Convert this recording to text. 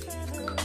forever.